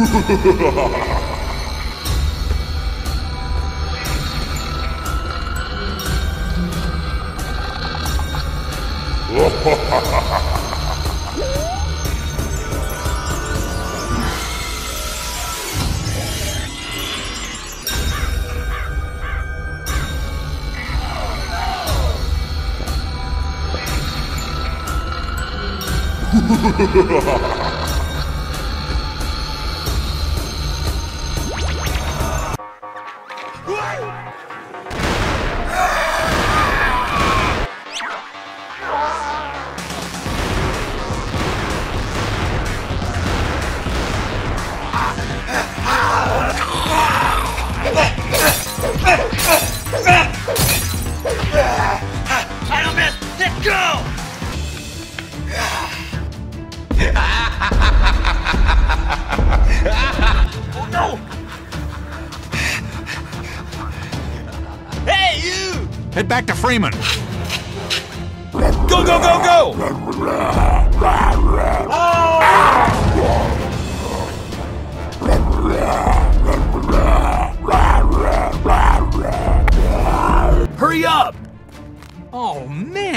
Ha ha ha ha! Head back to Freeman. Go, go, go, go! Hurry up! Oh, man.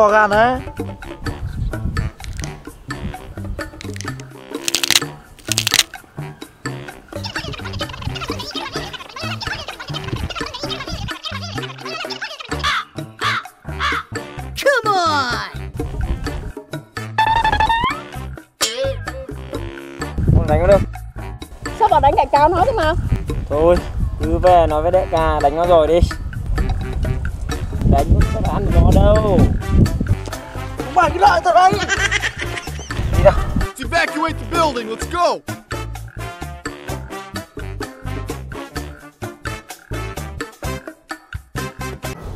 To gan đấy Come on! Không đánh có được Sao bà đánh cạnh cao nó thế mà? Thôi cứ về nói với đệ ca đánh nó rồi đi Đánh cũng không ăn nó đâu Chúng mày cứ đợi tao đây Đi đâu Let's evacuate the building, let's go!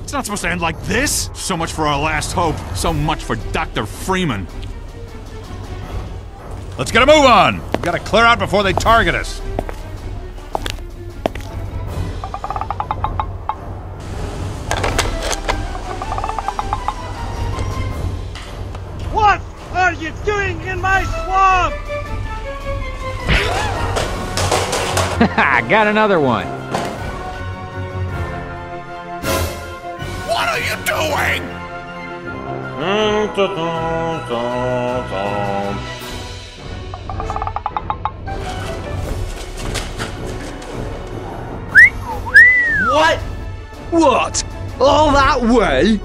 It's not supposed to end like this. So much for our last hope. So much for Dr. Freeman. Let's get a move on. We gotta clear out before they target us. I got another one. What are you doing? What? What? All that way?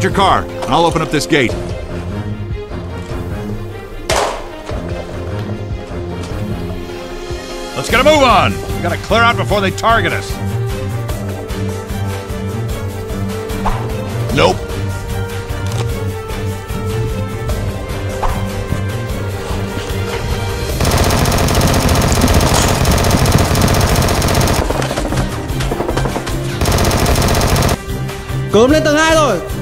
Get your car, and I'll open up this gate. Let's get a move on. We gotta clear out before they target us. Nope. Cớm lên tầng 2 rồi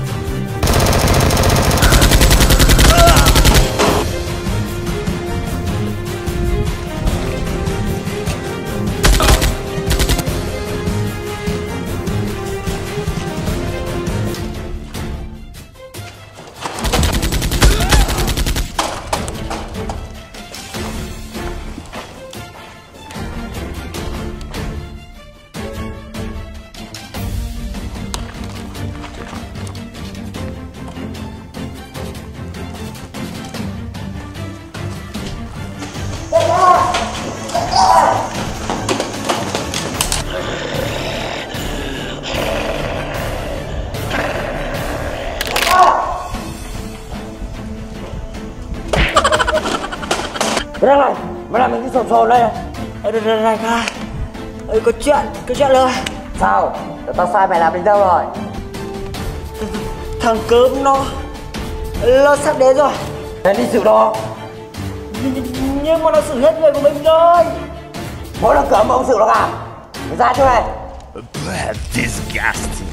Thế này, mày? Làm mình cái sồn sồn đây này Ê, đây, đây, đây, ca Ê, có chuyện, có chuyện rồi Sao? Tao sai mày làm đến đâu rồi? Thằng cớm nó Nó sắp đến rồi. Thế đi xử nó Nhưng mà nó xử hết người của mình rồi. Mỗi lần cớm mà ông xử nó Mày ra chỗ này. Disgusting.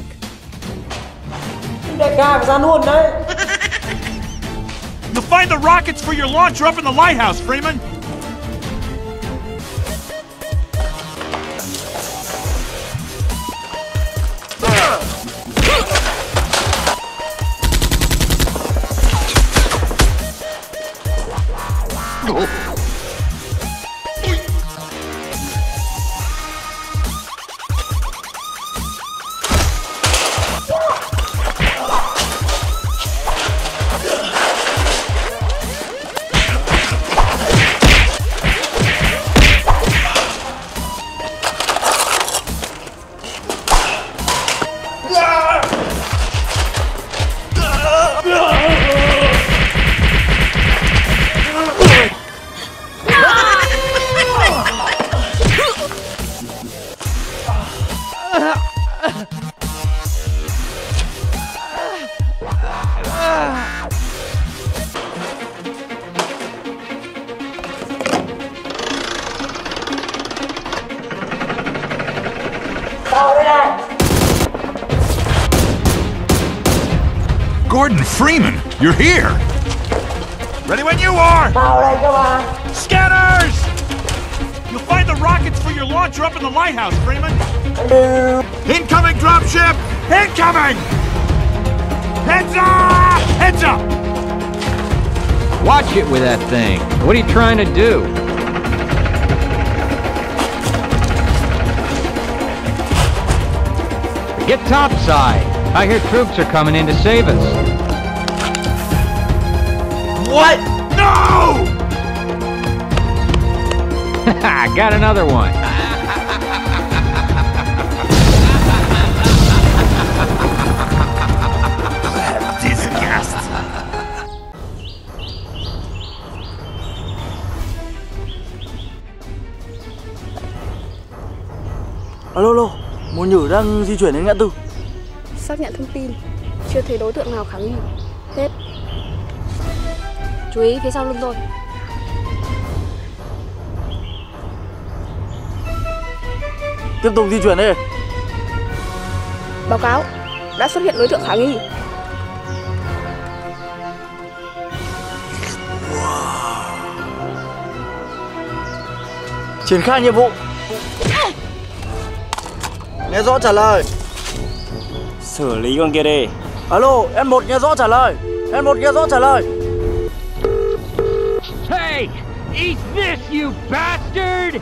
Đại ca phải ra luôn đấy You'll find the rockets for your launcher up in the lighthouse, Freeman. Up in Freeman. Incoming dropship! Incoming! Heads up! Heads up! Watch it with that thing. What are you trying to do? Get topside. I hear troops are coming in to save us. What? No! I got another one. Đang di chuyển đến ngã tư. Xác nhận thông tin Chưa thấy đối tượng nào khả nghi Hết. Chú ý phía sau lưng tôi. Tiếp tục di chuyển đi. Báo cáo Đã xuất hiện đối tượng khả nghi. Triển khai nhiệm vụ Nghe rõ trả lời Xử lý con kia đi Alo, N1 nghe rõ trả lời N1 nghe rõ trả lời Hey! Eat this, you bastard!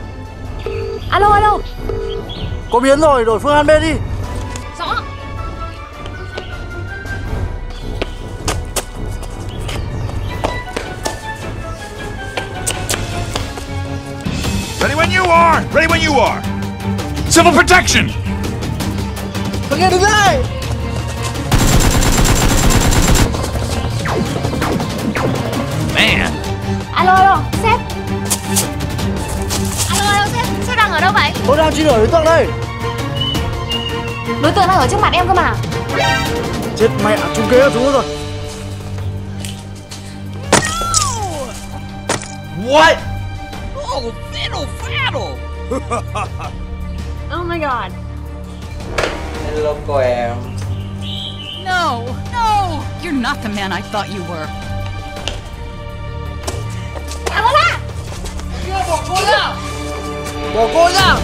Alo alo Có biến rồi, đổi phương án B đi Rõ Ready when you are! Ready when you are! Civil protection! Thực hiện đứng lại. Man! Alo alo Sếp. Alo alo sếp. Sếp đang ở đâu vậy? Tôi đang truy đuổi đối tượng đây. Đối tượng đang ở trước mặt em cơ mà. Chết mẹ, chúng kế chúng rồi. What? Oh my god loco am. No, no! You're not the man I thought you were. ¡Vámonos! ¡Bocuda! ¡Bocuda!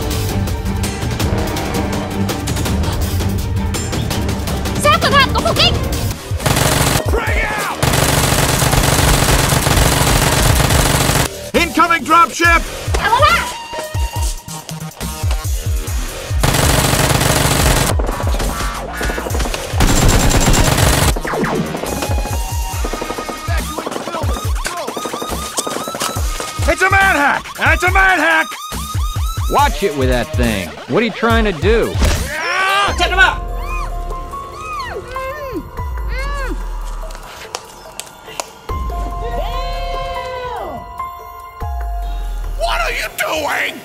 Sát cực hạn có phục kích! Incoming dropship! Watch it with that thing. What are you trying to do? What are you doing?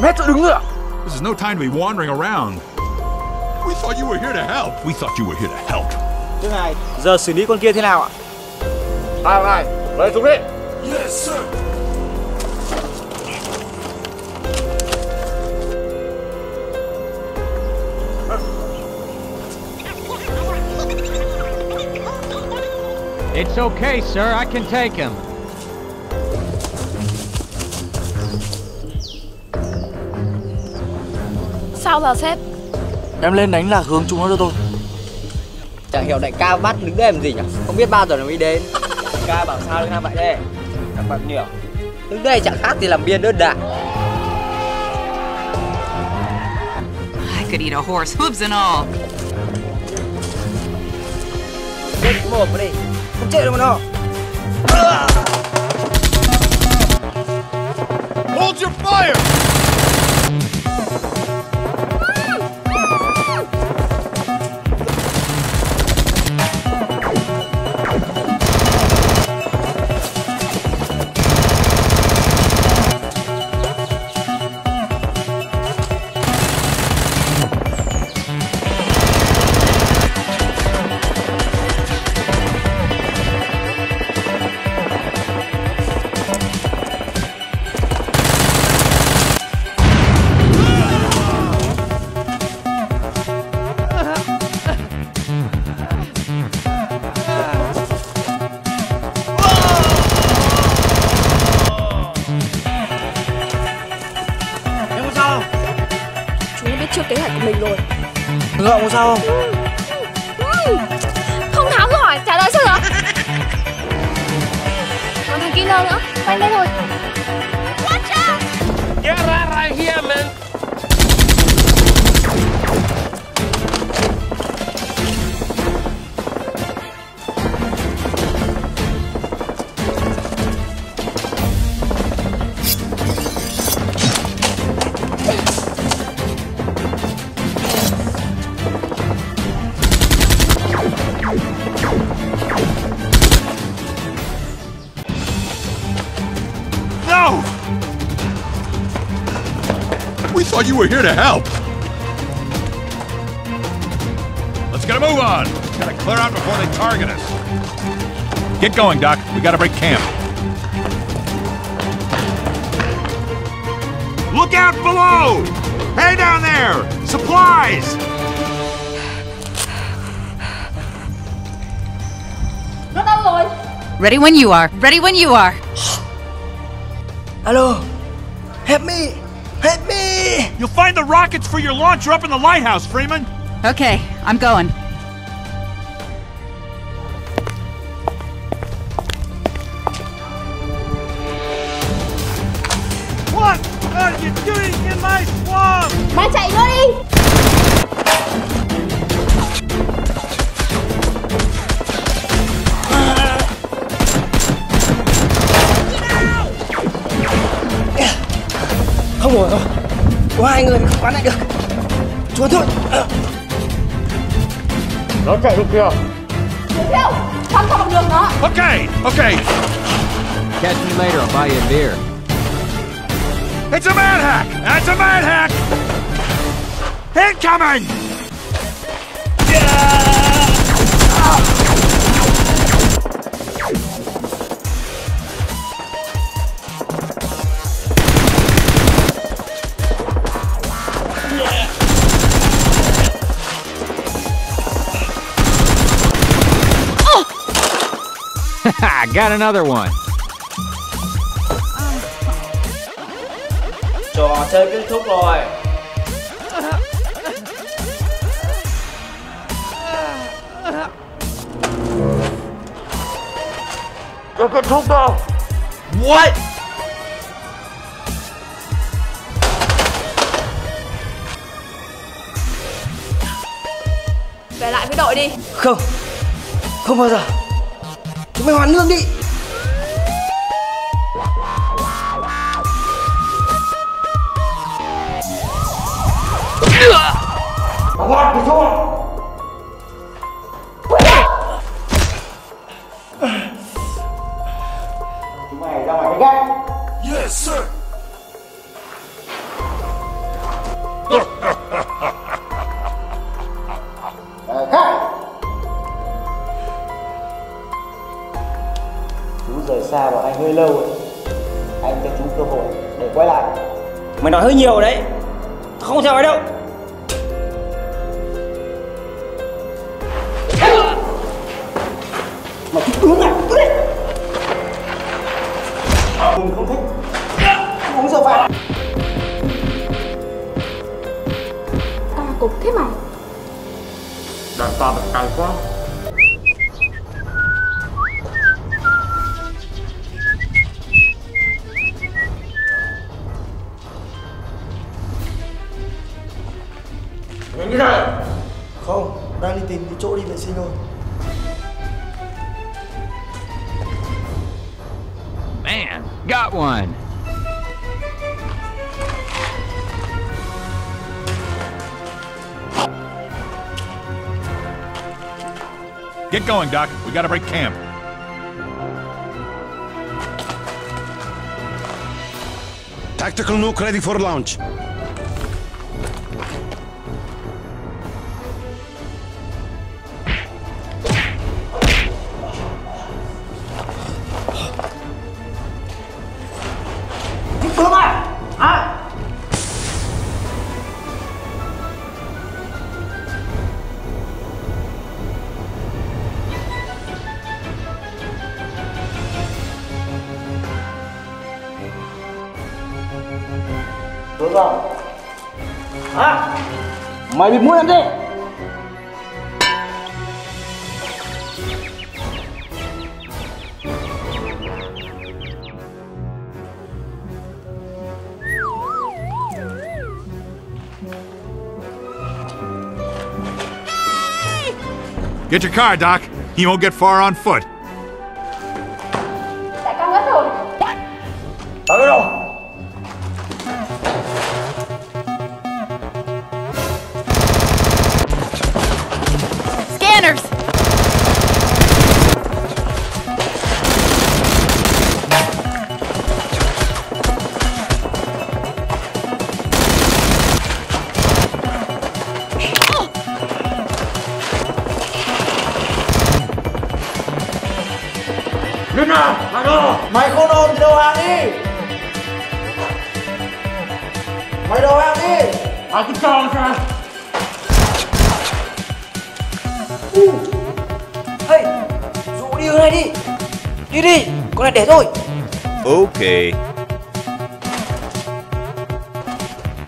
Mét tự đứng rồi ạ This is no time to be wandering around. We thought you were here to help. We thought you were here to help. Thứ hai Giờ xử lý con kia thế nào ạ Hai hai, lấy súng đi Yes, sir. It's okay, sir. I can take him. Sao giờ sếp? Em lên đánh lạc hướng chúng nó cho tôi. Chẳng hiểu đại ca bắt đứng đây làm gì nhỉ? Không biết bao giờ nó mới đến. Đại ca bảo sao lên vậy đây? Các bạn hiểu Đứng đây chẳng khác gì làm biên đơn đạn I could eat a horse, hooves and all. Một vào đi Hold your fire! Here to help. Let's get a move on. Gotta clear out before they target us. Get going, Doc. We gotta break camp. Look out below! Hey down there! Supplies! Nó đâu rồi? Ready when you are. Ready when you are. Hello. Help me Help me You'll find the rockets for your launcher up in the lighthouse, Freeman! Okay, I'm going. What are you doing in my swamp? Bạn chạy có hai người không bắn lại được chúa thôi nó chạy được kìa Ok, ok Catch me later, I'll buy you a beer It's a man hack! That's a man hack! Incoming! Got another one. Trò chơi kết thúc rồi Chưa kết thúc đâu What? Về lại với đội đi! Không Không bao giờ Chúng mày hoàn lương đi. Hơi lâu rồi Anh cho chú cơ hội để quay lại. Mày nói hơi nhiều đấy. Không theo mày đâu. Get going, Doc. We gotta break camp. Tactical nuke ready for launch. Bị mũi làm gì Get your car, Doc. He won't get far on foot. Okay.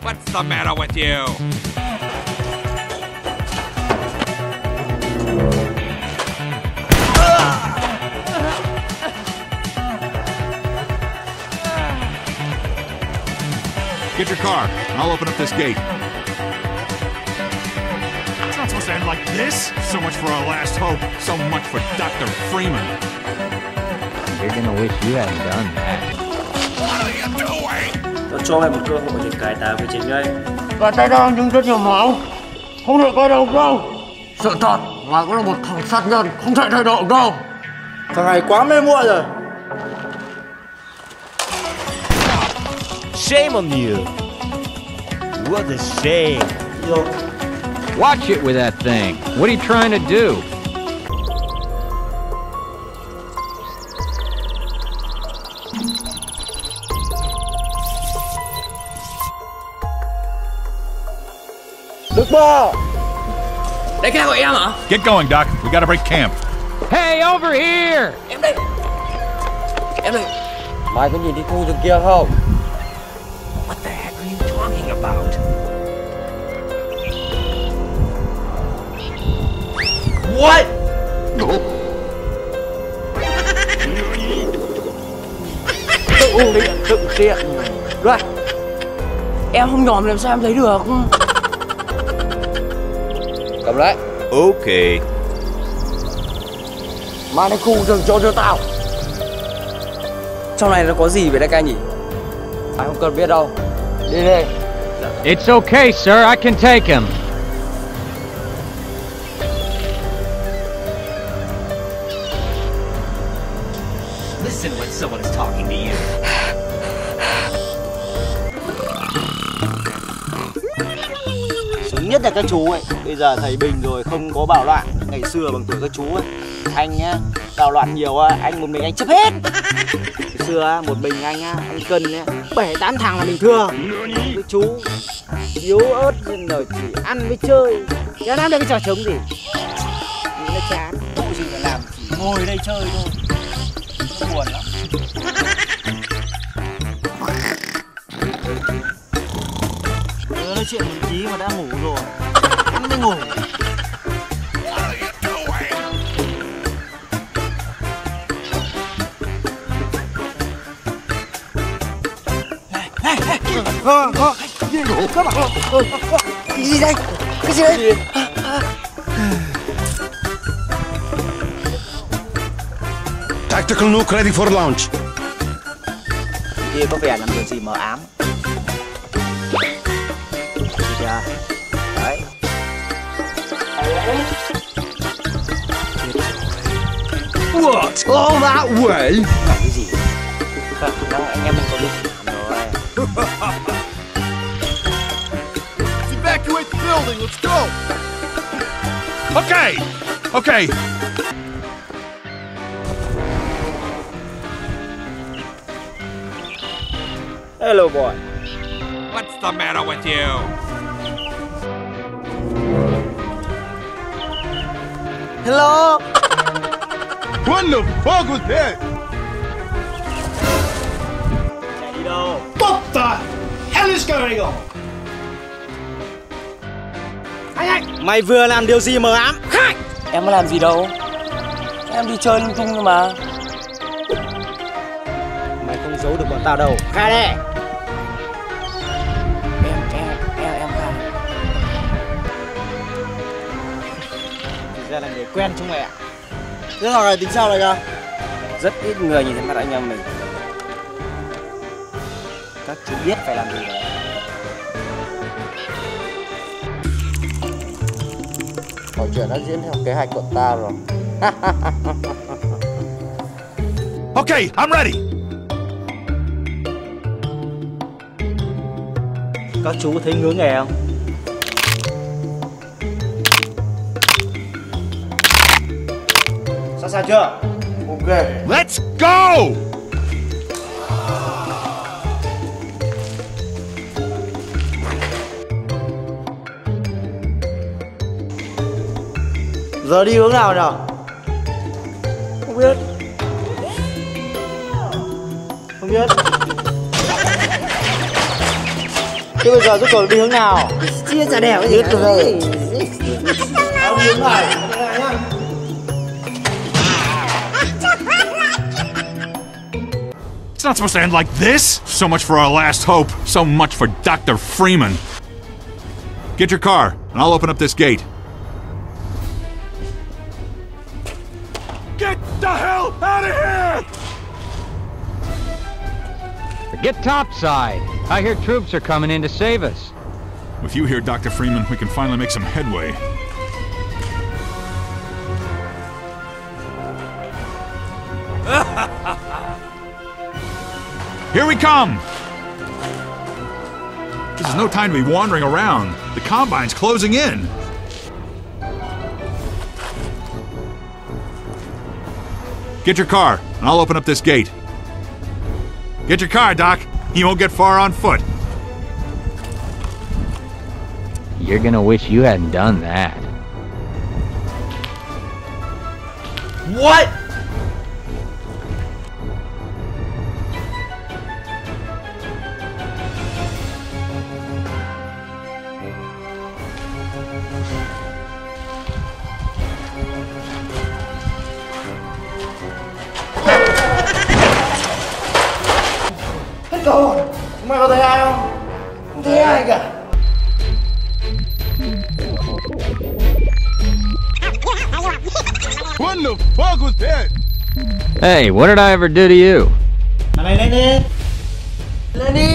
What's the matter with you? Get your car, and I'll open up this gate. It's not supposed to end like this. So much for our last hope. So much for Dr. Freeman. You're gonna wish you hadn't done that. Tao cho mày một cơ hội để cải tạo với chính đây. Và tay đang nhưng rất nhiều máu. Không được coi đâu đâu. Sợ thật, mày cũng là một thằng sát nhân, không thể thay đổi đâu. Thằng này quá mê muội rồi. Shame on you. What a shame. Rồi, Watch it with that thing. What are you trying to do? Đức Bò. Đấy cái của em hả? Get going, Doc. We gotta break camp. Hey, over here! Em đây. Em đây. Mày có nhìn thấy khu rừng kia không? What the heck are you talking about? What? Tự tiện, tự tiện. Rồi. Em không nhòm làm sao em thấy được. Cầm lấy. Okay. Mang đến khu rừng cho cho tao. Trong này nó có gì vậy đại ca nhỉ? Mày không cần biết đâu. Đi đi. It's okay, sir. I can take him. Nhất là các chú ấy. Bây giờ thầy Bình rồi, không có bạo loạn Ngày xưa bằng tuổi các chú ấy. Anh nhá, Bạo loạn nhiều á, Anh một mình anh chấp hết. Ngày xưa một mình anh á, Anh cân á Bảy tám thằng là bình thường Với chú Yếu ớt nên rồi chỉ ăn với chơi. Chả làm được cái trò trống gì? Nó chán. Không gì phải làm, Chỉ ngồi đây chơi thôi. Buồn lắm. Nói chuyện một tí mà đã ngủ rồi. Ăn mới ngủ. Ờ, ờ, gì các bạn cái gì đây cái gì đây Tactical nuke ready for launch. kia có vẻ làm điều gì mờ ám What? All that way? làm cái gì khả năng anh em mình có được rồi Evacuate the building. Let's go. Okay. Okay. hello boy What's the matter with you? Hello What the fuck was that? chạy đi đâu What the hell is going on? mày vừa làm điều gì mờ ám khai Em có làm gì đâu. Em đi chơi lung tung thôi mà. mày không giấu được bọn tao đâu khai đây ra là người quen chúng mày ạ thế thằng này tính sao này cơ Rất ít người nhìn thấy mặt anh em mình. các chú biết phải làm gì đấy Mọi chuyện đã diễn theo kế hoạch của ta rồi. Okay, I'm ready. các chú có thấy ngứa nghề không sẵn sàng chưa Ok. Let's go! Giờ đi hướng nào nhở? Không biết. Không biết. Thế bây giờ rốt cuộc đi hướng nào? Chia chả đẻo cái gì Biết rồi. Đi hướng này. It's not supposed to end like this! So much for our last hope. So much for Dr. Freeman. Get your car, and I'll open up this gate. Get the hell out of here! Get topside. I hear troops are coming in to save us. With you here, Dr. Freeman, we can finally make some headway. Here we come! This is no time to be wandering around. The Combine's closing in. Get your car, and I'll open up this gate. Get your car, Doc. You won't get far on foot. You're gonna wish you hadn't done that. What? Hey, what did I ever do to you? Này lên đi Lên đi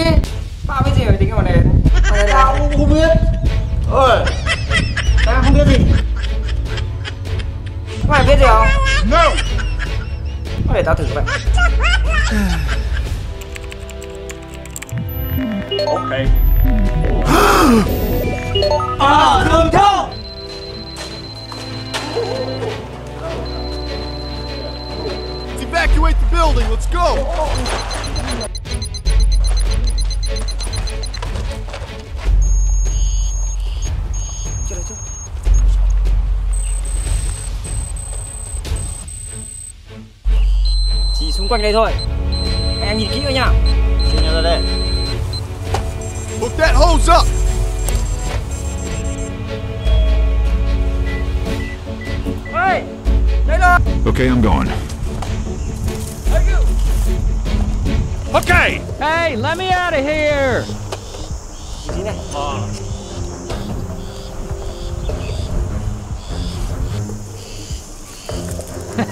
Tao biết gì về tính của này. Tao cũng không biết Ôi Tao không biết gì Mày biết gì không? No! Có để tao thử vậy. Ờ building. Let's go. Chỉ xung quanh đây thôi. Em nhìn kỹ vào nha. Xin nhau ra đây Hook that hose up. Okay, I'm going. Okay! Hey, let me out of here! gì này?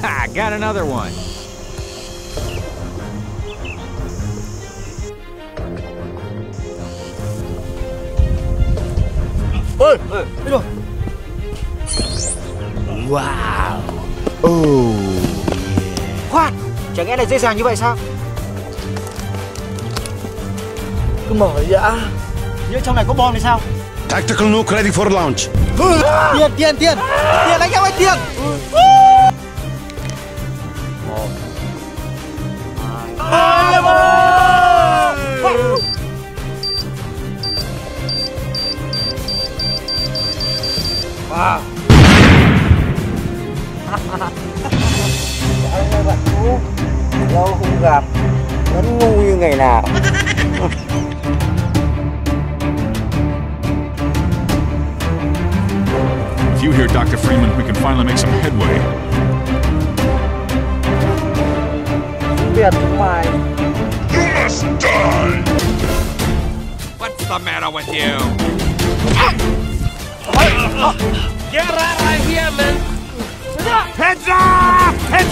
I got another one. Ôi Ê, đi rồi Wow. Oh, Khoan, chẳng lẽ lại dễ dàng như vậy sao? Cứ mở đã Nhớ trong này có bom thì sao? Tactical nuke ready for launch. Tiền tiền tiền. Tiền anh em ơi tiền. Hai Anh ơi bạn cũ Lâu không gặp. Vẫn ngu như ngày nào With you here, Dr. Freeman, we can finally make some headway. Biệt mày What's the matter with you? Get out of here, man! Heads up! Heads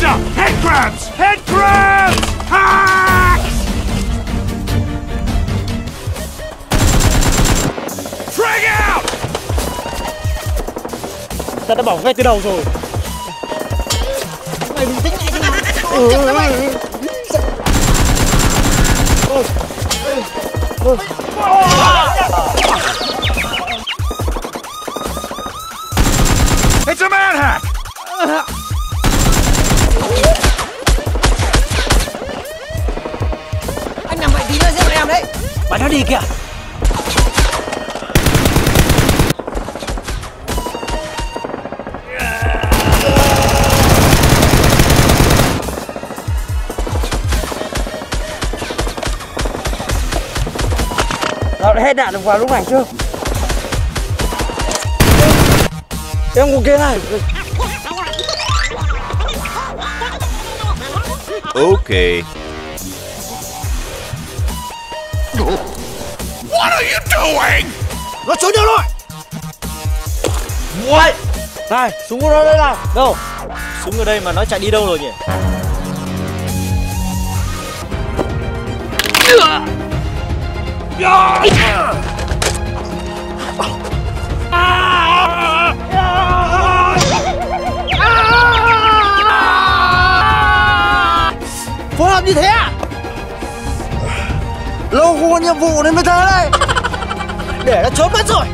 đã bảo ngay từ đầu rồi. Mày bình tĩnh lại đi Ừ Ôi Ôi It's a manhack! Anh nằm vậy tí nữa sẽ em đấy. Bắn nó đi kìa. Đạn được vào lúc này chưa Em có kia này Okay. What are you doing? Nó trốn 掉 rồi What Này súng của nó đây nào Đâu? Súng ở đây mà nó chạy đi đâu rồi nhỉ? Phối hợp như thế à? Lâu không có nhiệm vụ nên mới thế đây. Để nó trốn mất rồi.